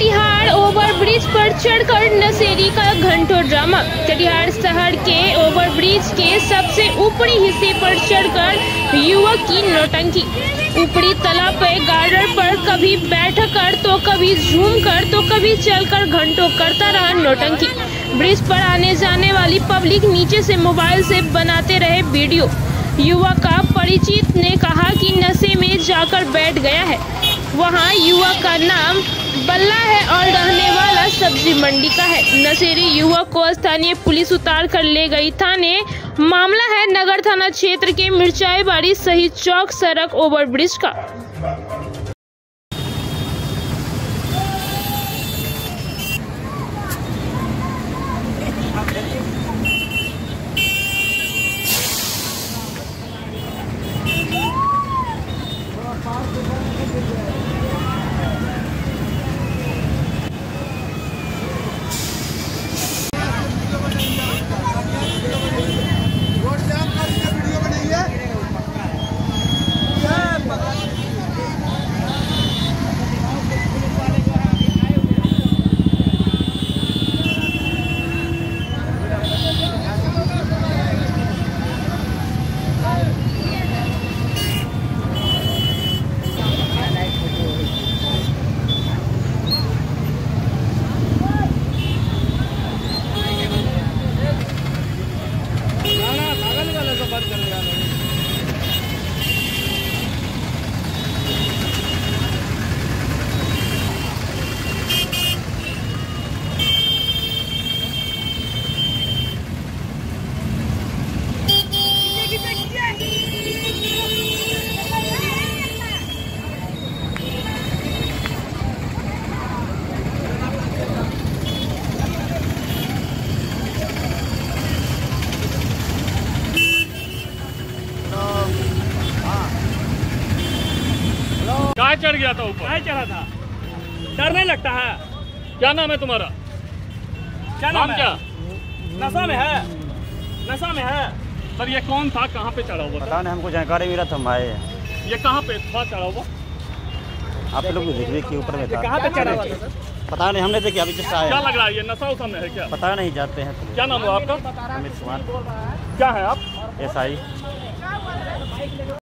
Katihar overbridge पर चढ़कर नशेड़ी का घंटों ड्रामा। कटिहार शहर के ओवरब्रिज के सबसे ऊपरी हिस्से पर चढ़कर युवक की नौटंकी। ऊपरी तला पे गार्डर पर कभी बैठकर तो कभी झूम कर तो कभी चलकर घंटों करता रहा नौटंकी। ब्रिज पर आने जाने वाली पब्लिक नीचे से मोबाइल से बनाते रहे वीडियो। युवक का परिचित ने कहा कि नशे में जाकर बैठ गया है। वहाँ युवक का नाम बल्ला है और रहने वाला सब्ज़ी मंडी का है। नशेरी युवक को स्थानीय पुलिस उतार कर ले गई। थाने मामला है नगर थाना क्षेत्र के मिर्चाई बाड़ी सही चौक सड़क ओवरब्रिज का रोड जाम कर दीजिए वीडियो बनाइए काय चढ़ गया था ऊपर। काय चढ़ा था। डर नहीं लगता है। क्या नाम है तुम्हारा? क्या नाम नाम क्या? नशा में है। नशा में है। सर ये कौन था? कहाँ पे चढ़ा हुआ था? पता नहीं हमको जानकारी मिला था हम आए ये कहाँ पे था चढ़ा हुआ? आप लोग भी के ऊपर में था। कहाँ पे चढ़ा हुआ था पता नहीं हमने देखिए अभी जस्ट आए क्या लग रहा है ये नशा उसा में है क्या? पता नहीं जाते हैं। क्या नाम हुआ आपका? अमित कुमार। क्या है आप? S I.